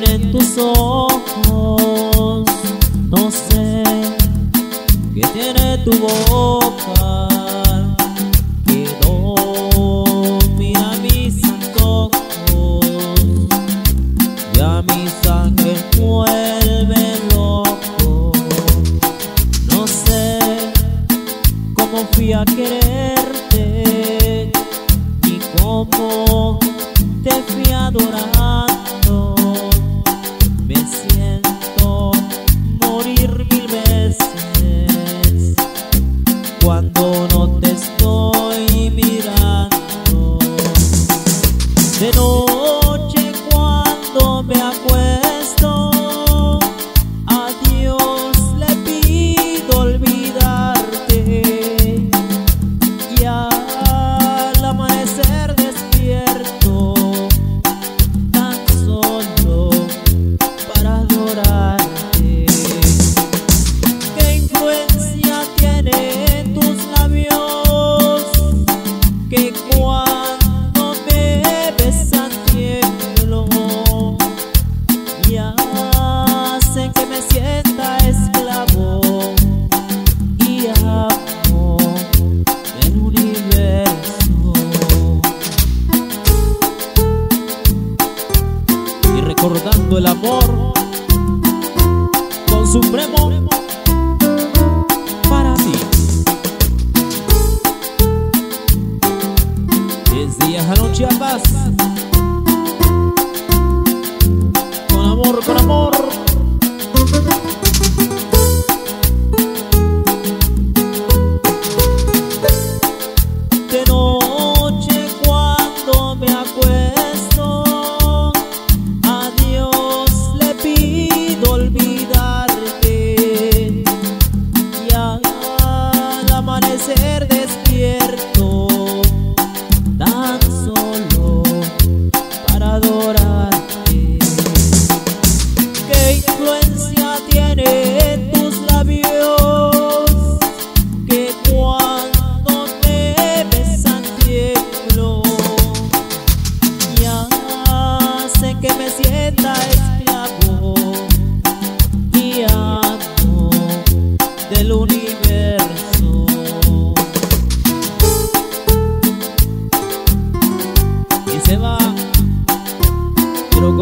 tienen tus ojos, no sé que tiene tu boca, que domina mis antojos, ya mi sangre vuelve loco, no sé cómo fui a quererte ni cómo te fui adorando. Cuando recordando el amor con supremo para ti. Desde Jalón Chiapas, con amor, con amor. me sienta esclavo y amo del universo. Y se va, pero